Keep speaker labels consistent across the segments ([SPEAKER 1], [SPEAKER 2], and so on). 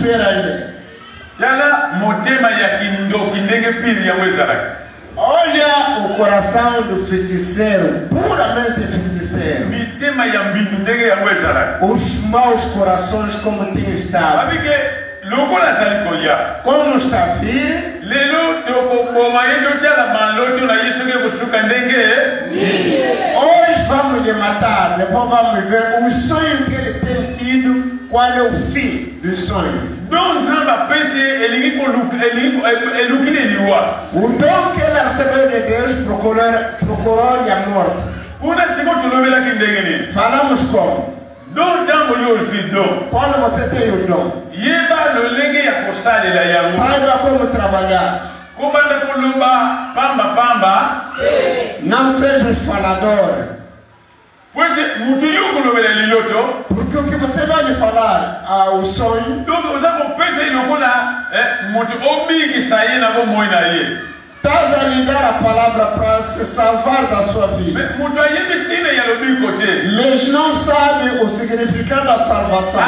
[SPEAKER 1] espera ainda.
[SPEAKER 2] tala motema ya kindoki ndenge pili yango
[SPEAKER 1] Olha o coração do feiticeiro, puramente feiticeiro.
[SPEAKER 2] mitema ya mbindu ndenge yango
[SPEAKER 1] Os maus corações como tem estado.
[SPEAKER 2] babike lokola azali koya
[SPEAKER 1] Como está vir,
[SPEAKER 2] lelo tokokoma ye totala maloto na ye soki ekosuka ndenge
[SPEAKER 1] hoje vamos lhe matar, depois vamos ver os sonhos que ele tem qual é o fim dos sonhos.
[SPEAKER 2] donc nzambe apesi ye elingi koluka- elingi liwa
[SPEAKER 1] O dom que ele recebeu de Deus procurou, procurou-lhe a morte.
[SPEAKER 2] kuna siko tolobelaki ndenge nini
[SPEAKER 1] Falamos como?
[SPEAKER 2] don ntango yo ozwi don
[SPEAKER 1] Quando você tem o dom,
[SPEAKER 2] yeba lolenge ya kosalela yango
[SPEAKER 1] saiba como trabalhar.
[SPEAKER 2] kobanda koloba pambapamba
[SPEAKER 1] Não seja falador. Porque o que você vai lhe falar, ah, o sonho, estás a lhe dar a palavra para se salvar da sua vida. Mas não sabe o significado da salvação.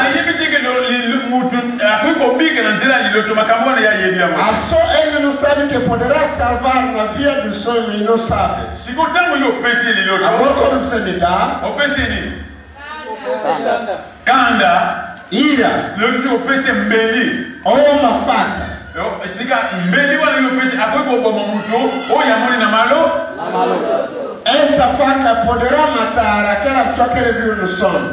[SPEAKER 1] savana via biso inosabe
[SPEAKER 2] siko ntango yo opesi
[SPEAKER 1] lelo amoko lusenida
[SPEAKER 2] opesi nini? Kanda.
[SPEAKER 1] Ira.
[SPEAKER 2] Lokisi opesi mbeli.
[SPEAKER 1] Oh, o
[SPEAKER 2] mafaka esika mbeli wana yo opesi akoki koboma motu oyo amoni na malo?
[SPEAKER 1] Esta
[SPEAKER 2] faka podera matara kela sokelevio lusone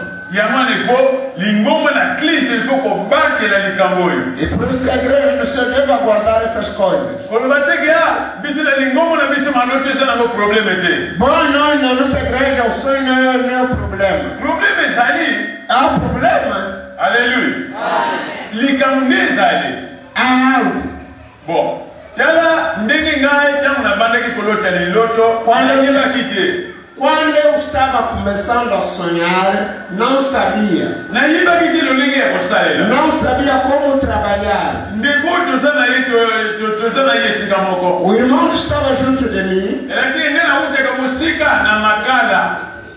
[SPEAKER 1] E por isso que a igreja do Senhor deve aguardar essas coisas.
[SPEAKER 2] te
[SPEAKER 1] Bom, nós na nossa igreja o sonho não é, não é o problema.
[SPEAKER 2] probleme ezali
[SPEAKER 1] Há um problema,
[SPEAKER 2] alleluya likambo nde ezali
[SPEAKER 1] há
[SPEAKER 2] bon tala ndenge ngai ntango nabandaki kolota liloto nayebaki te
[SPEAKER 1] Quando eu estava começando a sonhar, não sabia. Não sabia como trabalhar. O irmão que estava junto de mim,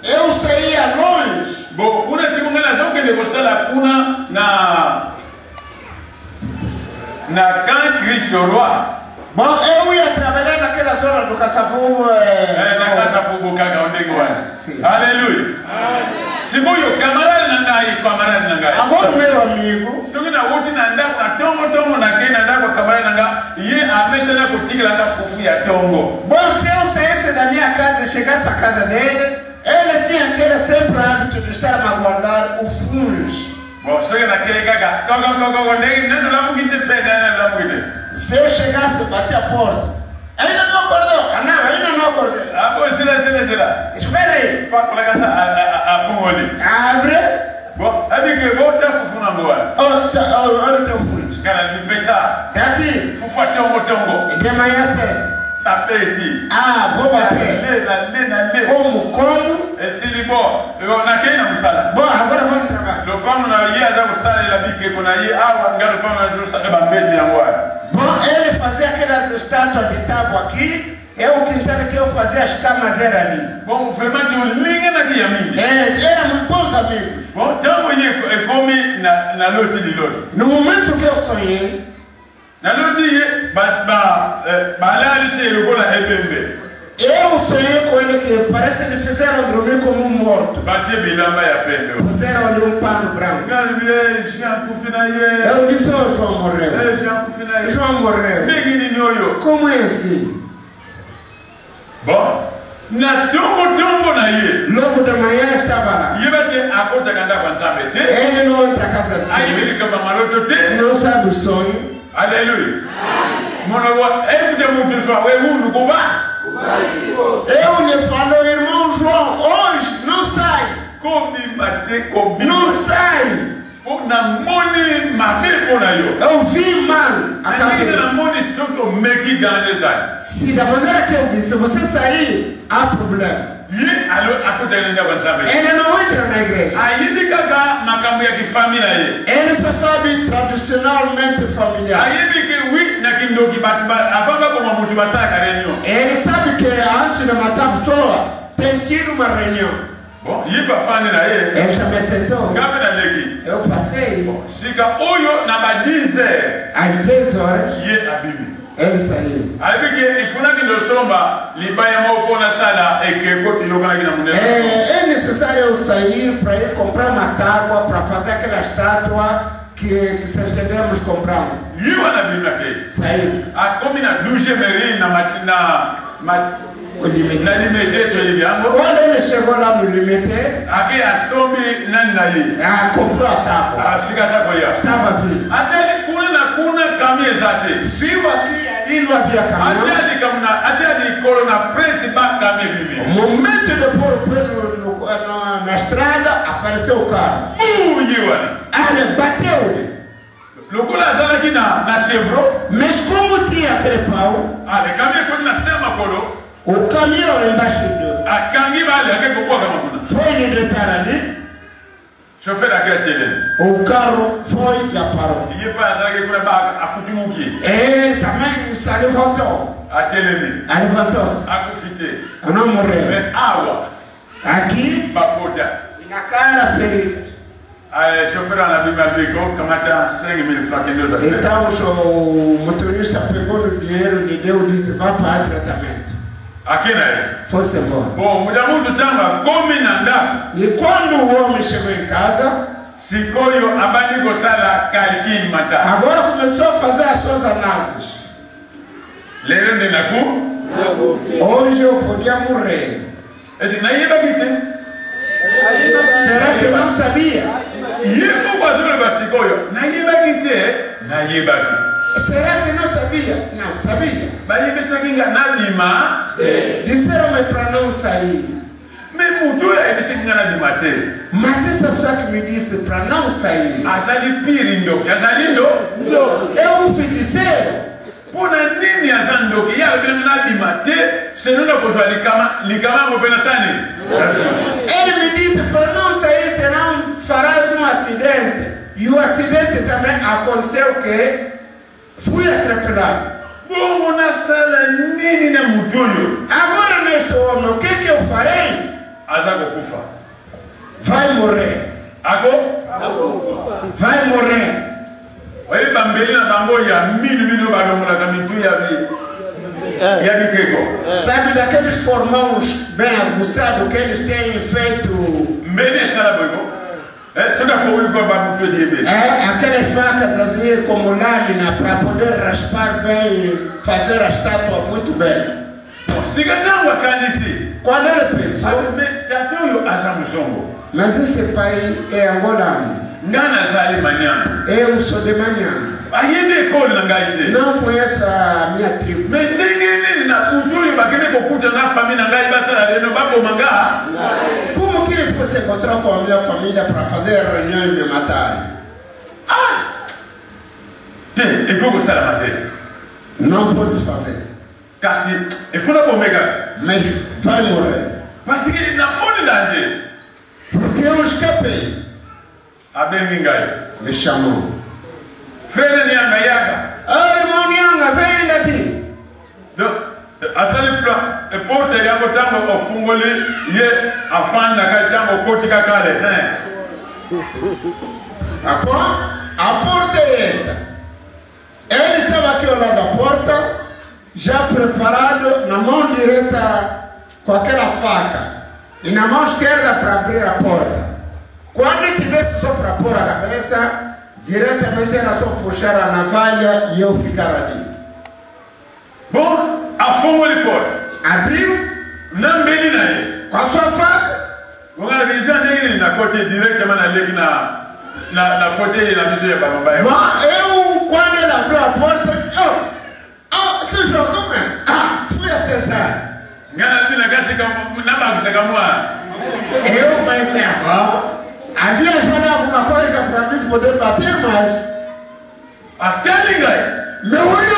[SPEAKER 1] eu saía longe.
[SPEAKER 2] na na camp kristo roi
[SPEAKER 1] eu ia trabalhar naquela zona do Caçavumo.
[SPEAKER 2] Eh,
[SPEAKER 1] É,
[SPEAKER 2] nakata kubukaka ondenge wana
[SPEAKER 1] Sim.
[SPEAKER 2] halleluya sikoyo kamarade na ngai kamarade na ngai
[SPEAKER 1] agora meu amigo,
[SPEAKER 2] soki nawuti na ndako na tongotongo nakei na ndako ya kamarade na ngai ye amesana kotikelaka fufu ya tongo
[SPEAKER 1] bom, se eu saísse da minha casa e chegasse à casa dele, ele tinha aquele sempre hábito de estar a me aguardar o funge.
[SPEAKER 2] bon soki nakele kaka kokokokoko ndenge nano lamuki te mpe nano lamuki te
[SPEAKER 1] Se eu chegasse, batia a porta. Ainda não acordou? Ah, não, ainda não acordei.
[SPEAKER 2] abo sila sila sila
[SPEAKER 1] Espera aí.
[SPEAKER 2] pakolakasa afungoli
[SPEAKER 1] Abre.
[SPEAKER 2] bon abike bota fufu nango wana
[SPEAKER 1] Oh, tá, oh, olha o teu funge.
[SPEAKER 2] kana lipesa
[SPEAKER 1] Tá aqui.
[SPEAKER 2] fufu ya tongotongo
[SPEAKER 1] De manhã cedo.
[SPEAKER 2] Na beti
[SPEAKER 1] Ah,
[SPEAKER 2] na na le
[SPEAKER 1] Como, como?
[SPEAKER 2] esili bo nakei na mosala
[SPEAKER 1] Bom, agora vamos trabalhar.
[SPEAKER 2] lopango na ye aza kosalela bikeko na ye awa nga lopango nazosala bambeti yango wana
[SPEAKER 1] Bom, ele fazia aquelas estátuas de tábua aqui. Eu, o quintal que eu fazia as camas era ali.
[SPEAKER 2] bon vraiment tolinganaki ya mingi
[SPEAKER 1] É, éramos bons amigos.
[SPEAKER 2] bon ntango ye ekomi na na loti liloto
[SPEAKER 1] No momento que eu sonhei,
[SPEAKER 2] na loti ye ba- ba- eh, balalisi ye lokola ebembe
[SPEAKER 1] eu sonhei com ele que parece que eles fizeram dormir como um morto.
[SPEAKER 2] batie bilamba ya pembe
[SPEAKER 1] Puseram ali um pano branco.
[SPEAKER 2] ngalbi ye jean kufi na ye
[SPEAKER 1] Eu disse, oh, João morreu.
[SPEAKER 2] Eh, jean kufi na ye
[SPEAKER 1] João morreu.
[SPEAKER 2] mingi nini oyo
[SPEAKER 1] Como é assim?
[SPEAKER 2] bon na tongotongo na ye
[SPEAKER 1] Logo de manhã estava lá.
[SPEAKER 2] yeba te akotaka ndako ya nzambe te
[SPEAKER 1] Ele não entra a casa de
[SPEAKER 2] ayebi
[SPEAKER 1] cima.
[SPEAKER 2] likambo ya maloto te
[SPEAKER 1] Não sabe o sonho.
[SPEAKER 2] Alléluia. Mon roi, écoutez mon Dieu, soit ouais, vous, nous combat.
[SPEAKER 1] Eu lhe falo, irmão João, hoje não sai.
[SPEAKER 2] Comme il m'a dit, comme il
[SPEAKER 1] Não
[SPEAKER 2] m'a
[SPEAKER 1] sai.
[SPEAKER 2] On a moni ma mère pour la yo.
[SPEAKER 1] Eu vi mal a casa
[SPEAKER 2] Ainda
[SPEAKER 1] dele.
[SPEAKER 2] na moni soto meki dans les années.
[SPEAKER 1] Se da maneira que eu vi, se você sair, há problema.
[SPEAKER 2] Ye
[SPEAKER 1] não entra na igreja.
[SPEAKER 2] Ayebi kaka makambo ya kifamila ye.
[SPEAKER 1] Ele só sabe tradicionalmente familiar.
[SPEAKER 2] Ke oui na kindoki batu ba afanga koma mutu basala ka reunion.
[SPEAKER 1] Ele sabe que antes de matar a pessoa, tem tido uma reunião.
[SPEAKER 2] bon ye bafandi na ye
[SPEAKER 1] Ele também sentou.
[SPEAKER 2] ngapi na leki
[SPEAKER 1] Eu passei
[SPEAKER 2] sika oyo na ba 10 heures
[SPEAKER 1] às 10 horas,
[SPEAKER 2] ye abimi ifunaki sala ekeko na
[SPEAKER 1] É, necessário sair para ir comprar uma tábua para fazer aquela estátua que, que se entendemos compramos.
[SPEAKER 2] wana bimi na ke
[SPEAKER 1] Sair.
[SPEAKER 2] akomi na mairie na na
[SPEAKER 1] limite.
[SPEAKER 2] na yango
[SPEAKER 1] Quando ele chegou lá no limite,
[SPEAKER 2] ake asombi nani na ye
[SPEAKER 1] ah, comprou a tábua.
[SPEAKER 2] afika ta koya
[SPEAKER 1] Estava vivo.
[SPEAKER 2] ateli kuna na kuna kami eza te
[SPEAKER 1] Viu aqui O momento de pôr o pé na, estrada, apareceu o carro. Ah, ele bateu-lhe.
[SPEAKER 2] lokola azalaki na na chevro
[SPEAKER 1] Mas como tinha aquele pau,
[SPEAKER 2] ale kami ekoti na ya makolo.
[SPEAKER 1] O caminhão embaixo do.
[SPEAKER 2] akangi bale ake kobwakama kuna
[SPEAKER 1] Foi lhe deitar ali,
[SPEAKER 2] chauffeur ake atelemi
[SPEAKER 1] o carro foi e parou.
[SPEAKER 2] ye mpe azalaki kuna ba afutimuki
[SPEAKER 1] Ele também se levantou. levantou-se. Não morreu. Aqui, e na cara ferida.
[SPEAKER 2] ale chauffeur anabimi alobiki o kamata 5 mille francs kende oza
[SPEAKER 1] Então o motorista pegou no dinheiro, lhe deu e disse: vá para tratamento.
[SPEAKER 2] Na ye
[SPEAKER 1] Foi-se embora.
[SPEAKER 2] bon muda mutu ntango akomi na ndako
[SPEAKER 1] E quando o homem chegou em casa,
[SPEAKER 2] sikoyo abandi kosala calcul mata.
[SPEAKER 1] Agora começou a fazer as suas análises.
[SPEAKER 2] lelo nde naku?
[SPEAKER 1] Hoje eu podia morrer.
[SPEAKER 2] esi nayebaki te
[SPEAKER 1] Será que não sabia?
[SPEAKER 2] ye moko azoloba sikoyo. Nayebaki te nayebaki
[SPEAKER 1] Será que não sabia? Não sabia.
[SPEAKER 2] bayebisaki nga nabima
[SPEAKER 1] Disseram-me para não sair.
[SPEAKER 2] me mutu oyo ayebisaki nga nabima te
[SPEAKER 1] Mas essa pessoa que me disse para não sair
[SPEAKER 2] azali piri ndoki azali ndo
[SPEAKER 1] é um feiticeiro.
[SPEAKER 2] mpo na nini aza ndoki ye alobi nanga nabima te seno na kozwa likama likama yango mpe nasani
[SPEAKER 1] Ele me disse para não sair, senão farás um acidente. E o acidente também aconteceu que fui atropelado.
[SPEAKER 2] bongo nasala nini na oyo
[SPEAKER 1] Agora neste homem, o que que eu farei?
[SPEAKER 2] aza kokufa
[SPEAKER 1] Vai morrer.
[SPEAKER 2] ako
[SPEAKER 1] Vai morrer.
[SPEAKER 2] oyebi bambeli na bango ya minimini oyo balongolaka mitu ya bi- ya bikeko
[SPEAKER 1] Sabe daqueles formões bem aguçados que eles têm feito?
[SPEAKER 2] mbeni esala
[SPEAKER 1] É, aquelas facas assim como lâmina para poder raspar bem, fazer a estátua muito bem. Quando ele pensou, mas esse pai é angolano, eu sou de manhã,
[SPEAKER 2] ayebi ekole na ngai te
[SPEAKER 1] não conheço a minha tribo.
[SPEAKER 2] me ndenge nini na kutu oyo bakende kokuta na fami na ngai basala leno baboma nga
[SPEAKER 1] Como que ele fosse encontrar com a minha família para fazer a reunião e me matar?
[SPEAKER 2] te ekoki kosalama te
[SPEAKER 1] Não pode se fazer,
[SPEAKER 2] kasi
[SPEAKER 1] mas vai morrer.
[SPEAKER 2] parce que
[SPEAKER 1] Porque eu escapei.
[SPEAKER 2] ngai
[SPEAKER 1] Me chamou.
[SPEAKER 2] Frere ni yanga
[SPEAKER 1] Ah, irmão Nyanga, vem daqui.
[SPEAKER 2] donc asali plan eporte yango ntango ofungoli ye afandi na kati ntango okoti kaka le
[SPEAKER 1] Tá bom? A porta é esta. Ele estava aqui ao lado da porta, já preparado na mão direita com aquela faca e na mão esquerda para abrir a porta. Quando ele tivesse só para pôr a cabeça, diretamente era só puxar a navalha e eu ficar ali.
[SPEAKER 2] bon afungoli porte
[SPEAKER 1] Abriu
[SPEAKER 2] na mbeni na ye
[SPEAKER 1] com a sua faca,
[SPEAKER 2] deja ndenge nini nakoti directement naleki na na na fauteuil na biso ya bamaba ye
[SPEAKER 1] mas eu, quando ele abriu a porta, oh, oh, você viu como é? Ah, fui assentar.
[SPEAKER 2] nga nalobi na kasi nabakisaka mwa
[SPEAKER 1] Eu pensei, agora, havia já alguma coisa para mim poder bater mais.
[SPEAKER 2] atali ngai
[SPEAKER 1] Me olhou,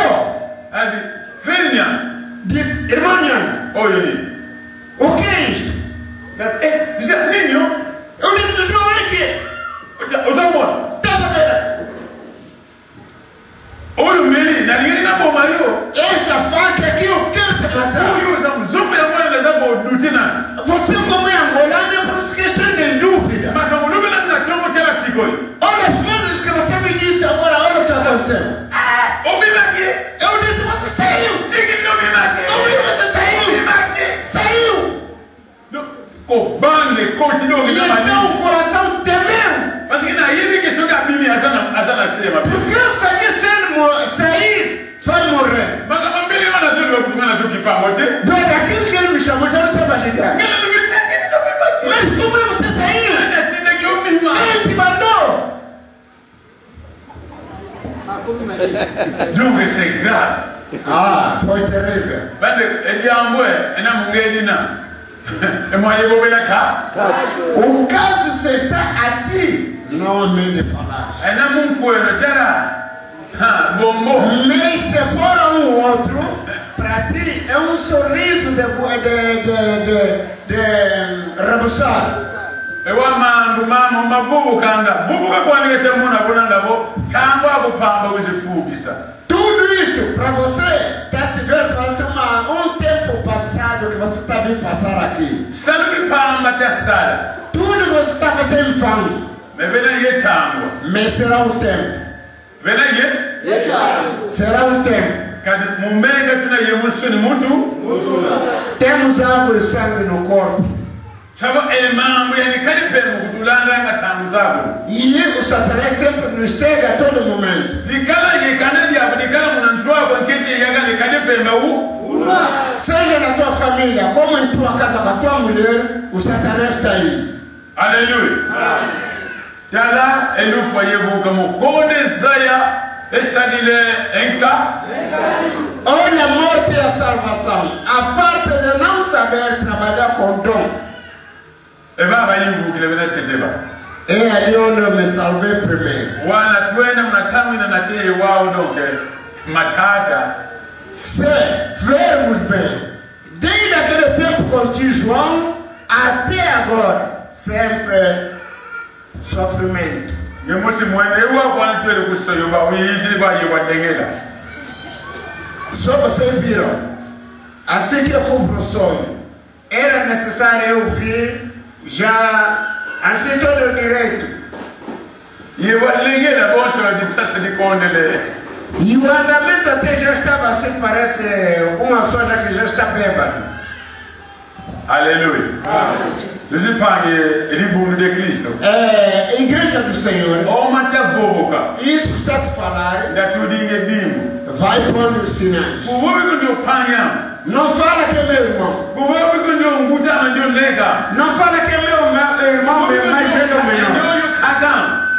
[SPEAKER 1] chamou já
[SPEAKER 2] não trabalhará.
[SPEAKER 1] Mas como é você saiu? Ele te
[SPEAKER 2] mandou. Dúvida sem graça. Ah, foi terrível.
[SPEAKER 1] Mas ele é um
[SPEAKER 2] e não mulher de não.
[SPEAKER 1] O caso se está a ti. Não me falar.
[SPEAKER 2] É não um coelho, já. Bombom.
[SPEAKER 1] Mas se for um outro ti é um sorriso de, de, de, de, de rebuçar.
[SPEAKER 2] ewa mandu mama omabubukanga bubuka kwandigete muna bunandabo tangwa akupamba kuzifubisa
[SPEAKER 1] Tudo isto para você está se vendo uma, um tempo passado que você está vindo passar aqui.
[SPEAKER 2] salukipamba tasala
[SPEAKER 1] Tudo que você está fazendo em vão,
[SPEAKER 2] me vena ye tangwa
[SPEAKER 1] mas será um tempo.
[SPEAKER 2] vena ye
[SPEAKER 1] Será um tempo. Temos água e sangue no corpo. E o Satanás sempre nos cega a todo momento. Seja na tua família, como em tua casa com a tua mulher, o Satanás está aí.
[SPEAKER 2] Alléluia. Tala elufa yevuka mukone zaya esadile enka?
[SPEAKER 1] Olha a morte e a salvação. A falta de não saber trabalhar com dom.
[SPEAKER 2] eba bayivukile bena teteba
[SPEAKER 1] É ali onde me salvei primeiro.
[SPEAKER 2] donke matata
[SPEAKER 1] Se vermos bem, desde aquele tempo com tio João até agora, sempre sofrimento.
[SPEAKER 2] Ngemusi mwene ewakwana twele kusoyoba uyishili baye wadengela
[SPEAKER 1] Só vocês viram, assim que eu fui para o sonho, era necessário eu vir já assim todo direito.
[SPEAKER 2] ye wadengela bonso disasa dikondele
[SPEAKER 1] E o andamento até já estava assim, parece uma soja que já está bêbada.
[SPEAKER 2] De kristo
[SPEAKER 1] É, igreja do Senhor, isso está a se falar,
[SPEAKER 2] dimu
[SPEAKER 1] vai pondo os sinais. Não fala que é meu irmão. Não fala que é meu, irmão meu mais velho ou menor.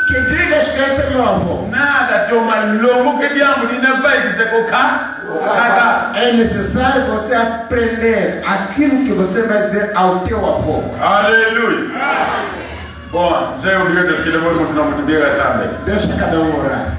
[SPEAKER 1] Que diga que esse é meu avô.
[SPEAKER 2] nada tio malombo ke diambo dina baiki se koka kaka
[SPEAKER 1] É necessário você aprender aquilo que você vai dizer ao teu avô.
[SPEAKER 2] haleluya bon zai obiga da sile mo mutuna mutu biga sambe
[SPEAKER 1] Deixa cada um orar.